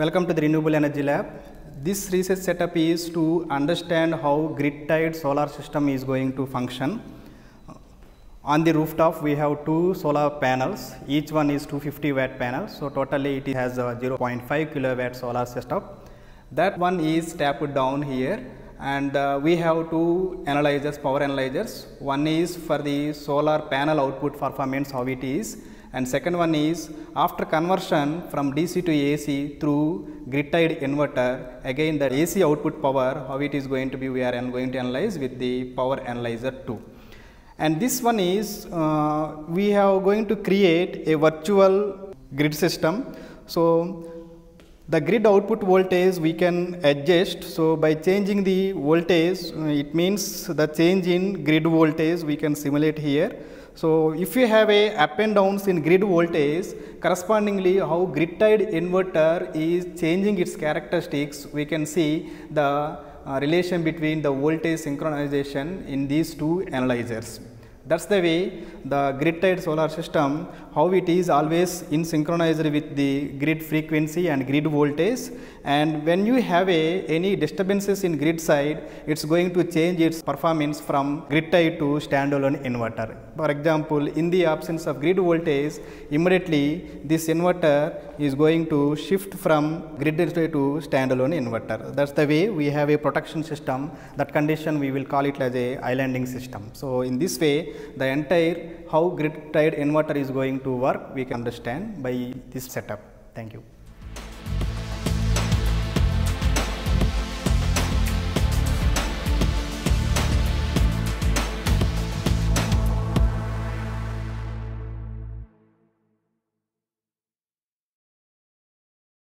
Welcome to the Renewable Energy Lab. This research setup is to understand how grid-tied solar system is going to function. On the rooftop, we have two solar panels. Each one is 250 watt panel. So totally it has a 0.5 kilowatt solar system. That one is tapped down here and uh, we have two analyzers, power analyzers. One is for the solar panel output performance, how it is and second one is after conversion from DC to AC through grid-tied inverter again the AC output power how it is going to be we are going to analyze with the power analyzer 2 and this one is uh, we are going to create a virtual grid system. So the grid output voltage we can adjust. So by changing the voltage uh, it means the change in grid voltage we can simulate here so if you have a up and downs in grid voltage, correspondingly how grid tied inverter is changing its characteristics, we can see the uh, relation between the voltage synchronization in these two analyzers. That's the way the grid tied solar system, how it is always in synchronized with the grid frequency and grid voltage and when you have a, any disturbances in grid side, it's going to change its performance from grid tied to standalone inverter. For example, in the absence of grid voltage, immediately this inverter is going to shift from grid-tied to standalone inverter. That's the way we have a protection system. That condition we will call it as a islanding system. So in this way, the entire how grid tied inverter is going to work, we can understand by this setup. Thank you.